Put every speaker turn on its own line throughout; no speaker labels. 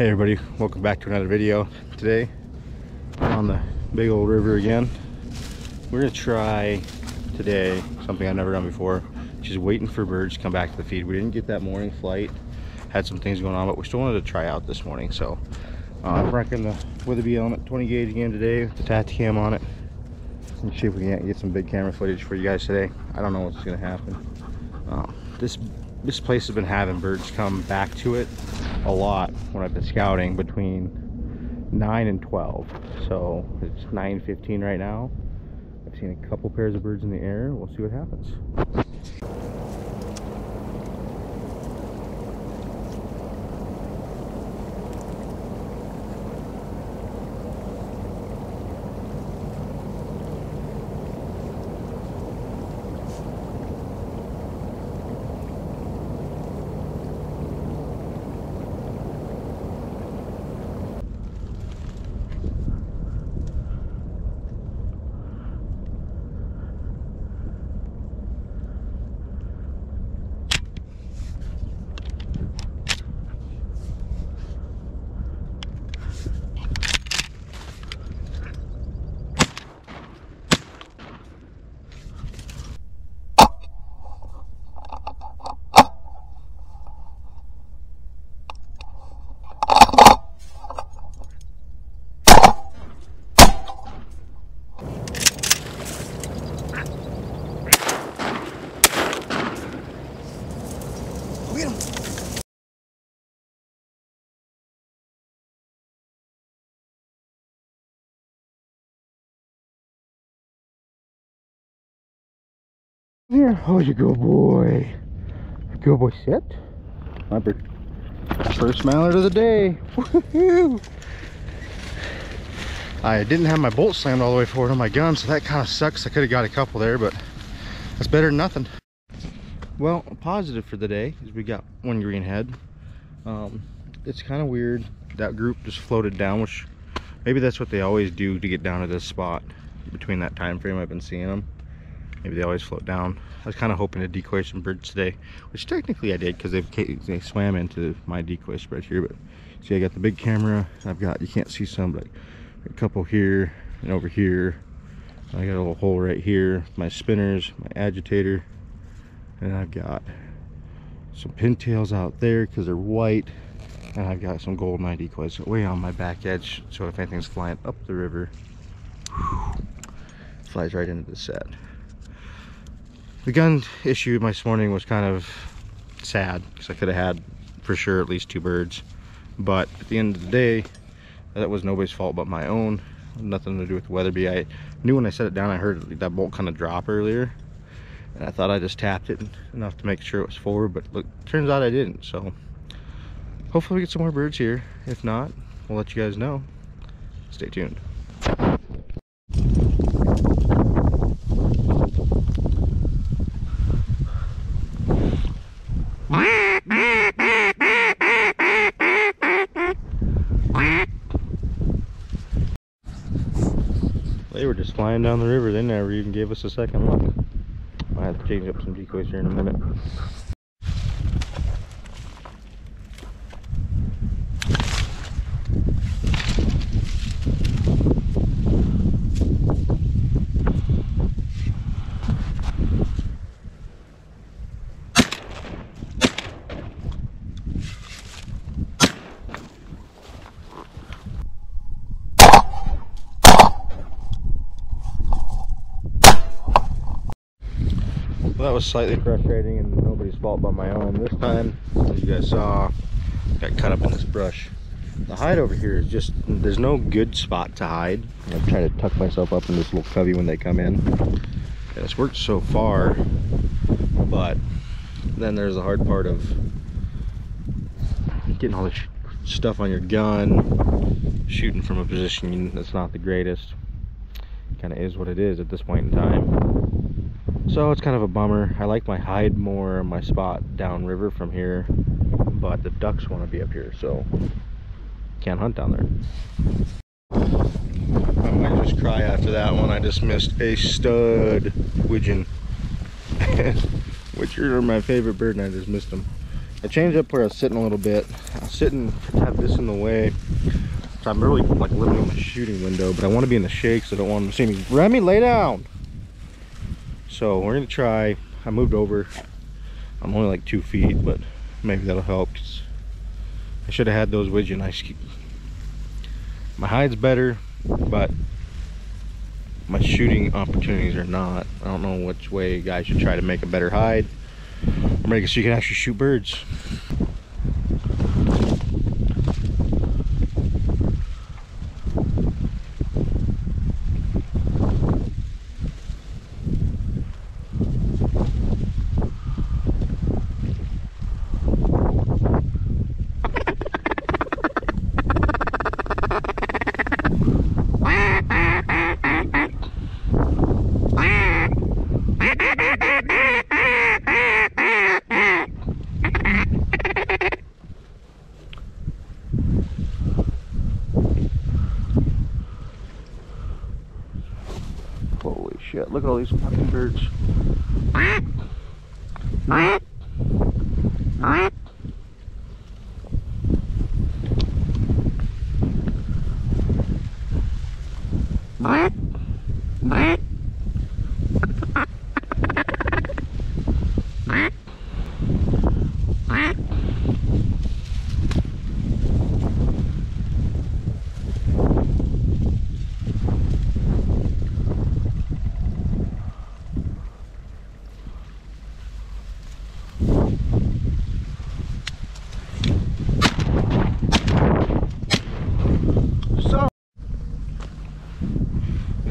Hey everybody, welcome back to another video. Today, on the big old river again. We're gonna try today something I've never done before, just waiting for birds to come back to the feed. We didn't get that morning flight, had some things going on, but we still wanted to try out this morning. So uh, I'm rocking the Weatherby Element 20 gauge again today with the Tactacam on it. Let's see if we can get some big camera footage for you guys today. I don't know what's gonna happen. Uh, this this place has been having birds come back to it a lot when I've been scouting between 9 and 12 so it's 9:15 right now. I've seen a couple pairs of birds in the air. We'll see what happens Here, oh you go boy. Go boy, sit. My. First mallard of the day. I didn't have my bolt slammed all the way forward on my gun, so that kind of sucks. I could have got a couple there, but that's better than nothing. Well, positive for the day is we got one green head. Um, it's kind of weird. That group just floated down, which maybe that's what they always do to get down to this spot between that time frame I've been seeing them maybe they always float down. I was kind of hoping to decoy some birds today which technically i did because they they swam into my decoy spread here but see i got the big camera i've got you can't see some but a couple here and over here. I got a little hole right here my spinners my agitator and i've got some pintails out there because they're white and i've got some golden decoys way on my back edge so if anything's flying up the river whew, flies right into the set the gun issue this morning was kind of sad because I could have had for sure at least two birds. But at the end of the day that was nobody's fault but my own. Nothing to do with the Weatherby I knew when I set it down I heard that bolt kind of drop earlier and I thought I just tapped it enough to make sure it was forward but look turns out I didn't. So hopefully we get some more birds here. If not we'll let you guys know. Stay tuned They were just flying down the river. They never even gave us a second look. I have to change up some decoys here in a minute. Well, that was slightly frustrating and nobody's fault but my own. This time, as you guys saw, got cut up in this brush. The hide over here is just, there's no good spot to hide. I'm trying to tuck myself up in this little cubby when they come in. And it's worked so far, but then there's the hard part of getting all this stuff on your gun, shooting from a position that's not the greatest. Kind of is what it is at this point in time. So it's kind of a bummer. I like my hide more, my spot downriver from here, but the ducks want to be up here, so can't hunt down there. I might just cry after that one. I just missed a stud widgeon, which are my favorite bird, and I just missed them. I changed up where I was sitting a little bit. I was sitting, have this in the way. So I'm really like limiting my shooting window, but I want to be in the shade so I don't want them to see me. Remy, lay down. So we're gonna try. I moved over. I'm only like two feet, but maybe that'll help. I should have had those widget ice My hide's better, but my shooting opportunities are not. I don't know which way guys should try to make a better hide. Or make it so you can actually shoot birds. Shit. Look at all these fucking birds.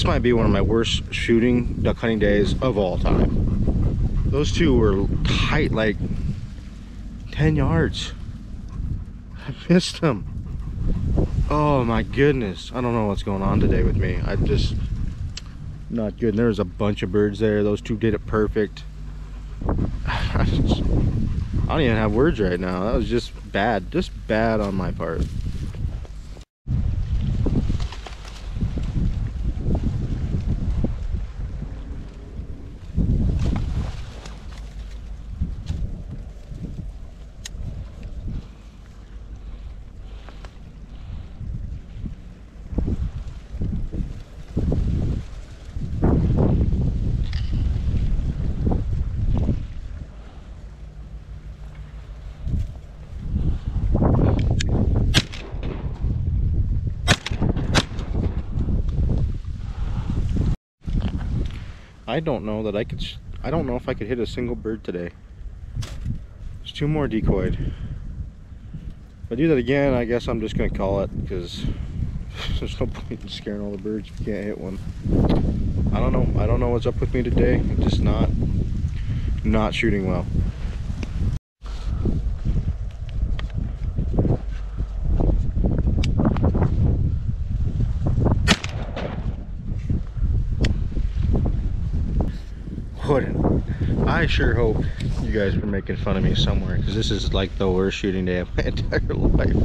This might be one of my worst shooting duck hunting days of all time. Those two were tight, like 10 yards. I missed them. Oh my goodness. I don't know what's going on today with me. I just, not good. And there was a bunch of birds there. Those two did it perfect. I, just, I don't even have words right now. That was just bad. Just bad on my part. I don't know that I could, I don't know if I could hit a single bird today. There's two more decoyed. If I do that again, I guess I'm just gonna call it because there's no point in scaring all the birds if you can't hit one. I don't know. I don't know what's up with me today. I'm just not, not shooting well. I sure hope you guys were making fun of me somewhere because this is like the worst shooting day of my entire life.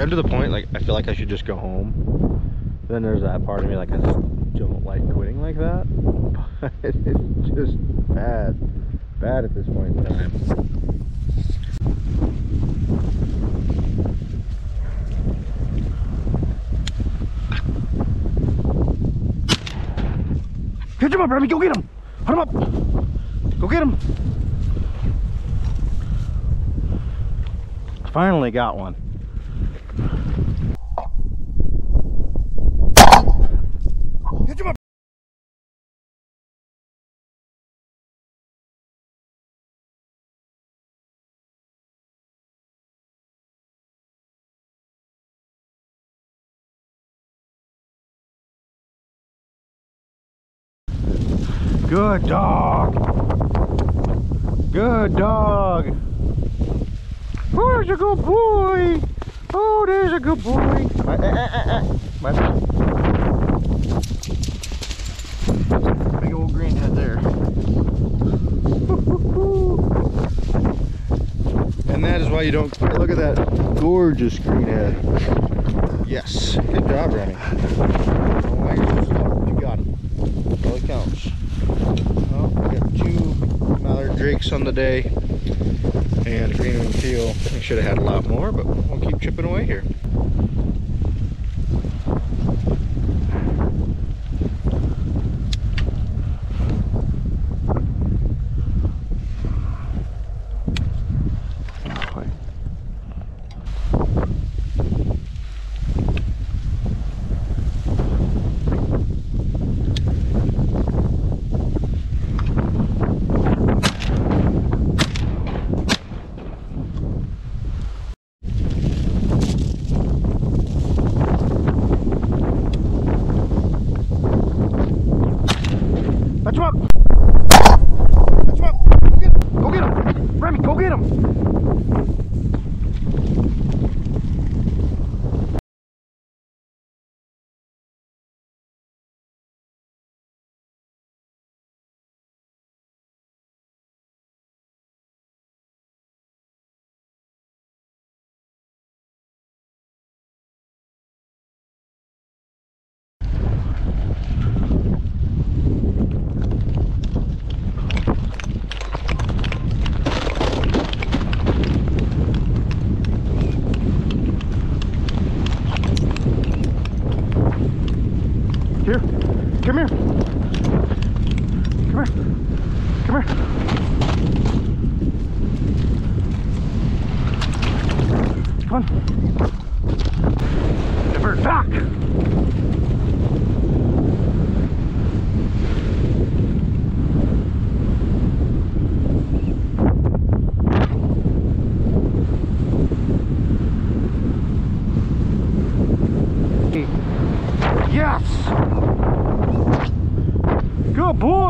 I'm to the point like I feel like I should just go home. Then there's that part of me like I just don't like quitting like that. But it's just bad. Bad at this point in time. Catch him up, Remy, go get him! Hunt him up! Go get him. Finally got one. Good dog. Good dog. There's a good boy. Oh, there's a good boy. Uh, uh, uh, Big old greenhead there. and that is why you don't. Look at that gorgeous green head. Yes. Good job, Remy. Oh, you got him. All it counts. We on the day and a green in the field. I should have had a lot more, but we'll keep chipping away here.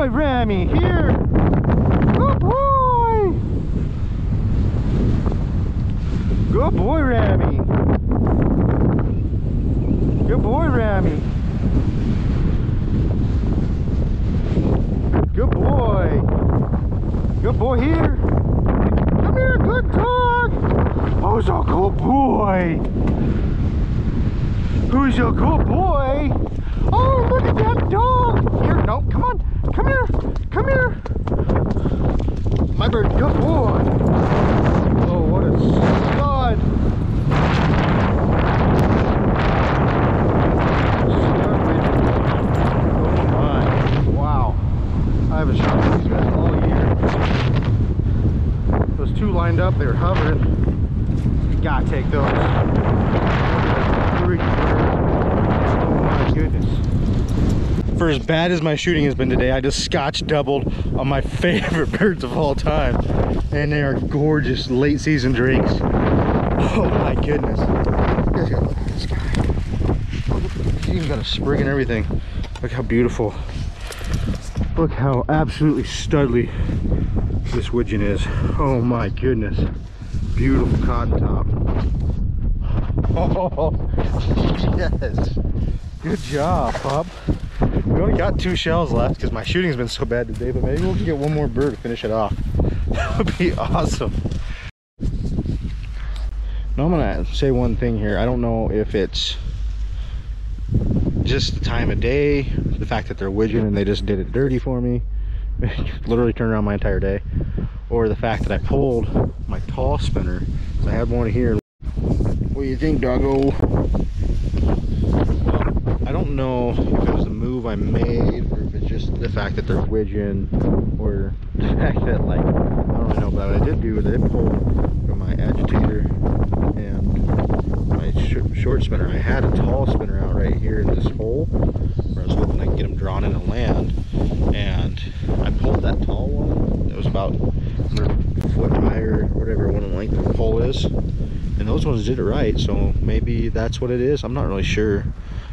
Remy, here. Good boy. Good boy, Remy. Good boy, Remy. Good boy. Good boy here. Come here, good dog. Who's a good boy? Who's a good boy? Oh, look at that dog. Here, no, come on. Come here. Come here. My bird, good boy. Oh, what a stud. Oh my. Wow. I haven't shot these guys all year. Those two lined up, they were hovering. You gotta take those. Oh my goodness for as bad as my shooting has been today, I just scotch doubled on my favorite birds of all time. And they are gorgeous late season drakes. Oh my goodness. look at this guy. He's even got a sprig and everything. Look how beautiful. Look how absolutely studly this widgeon is. Oh my goodness. Beautiful cotton top. Oh, yes. Good job, pup. We only got two shells left because my shooting's been so bad today, but maybe we'll get one more bird to finish it off. That would be awesome. Now I'm gonna say one thing here. I don't know if it's just the time of day, the fact that they're widgeon and they just did it dirty for me. Literally turned around my entire day. Or the fact that I pulled my tall spinner. I had one here. What do you think, doggo? I don't know if it was the move I made or if it's just the fact that they're widgeon or the fact that like, I don't know, but what I did do is I did pull from my agitator and my sh short spinner. I had a tall spinner out right here in this hole where I was hoping I could get them drawn into land and I pulled that tall one. It was about a foot higher, whatever one length of the pole is. And those ones did it right, so maybe that's what it is. I'm not really sure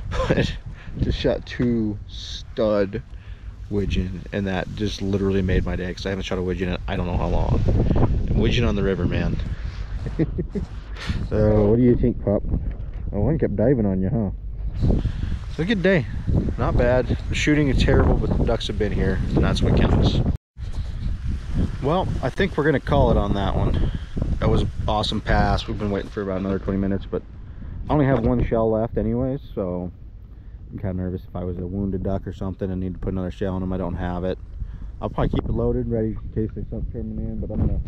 but just shot two stud widgeon and that just literally made my day because I haven't shot a widgeon in I don't know how long. And widgeon on the river, man. so what do you think, pup? Oh, one kept diving on you, huh? It's a good day. Not bad. The shooting is terrible, but the ducks have been here, and that's what counts. Well, I think we're going to call it on that one. That was an awesome pass. We've been waiting for about another 20 minutes, but I only have one shell left anyways, so I'm kind of nervous if I was a wounded duck or something and need to put another shell in them. I don't have it. I'll probably keep it loaded, ready in case there's something coming in, but I'm gonna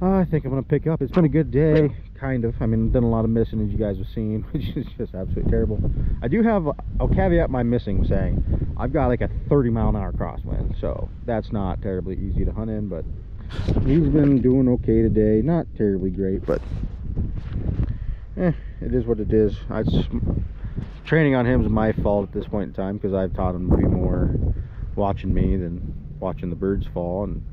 I think I'm gonna pick up. It's been a good day, kind of. I mean, done a lot of missing as you guys have seen, which is just absolutely terrible. I do have, I'll caveat my missing saying, I've got like a 30 mile an hour crosswind, so that's not terribly easy to hunt in, but he's been doing okay today. Not terribly great, but eh, it is what it is. I training on him is my fault at this point in time because I've taught him to be more watching me than watching the birds fall and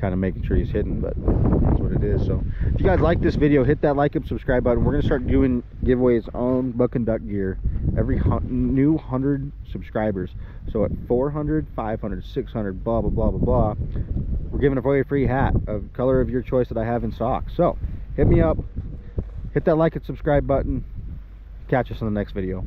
kind of making sure he's hidden but that's what it is. So if you guys like this video hit that like and subscribe button. We're going to start doing giveaways on Bucking Duck gear every new 100 subscribers. So at 400 500 600 blah blah blah blah blah we're giving away a free hat of color of your choice that i have in stock. So hit me up hit that like and subscribe button catch us in the next video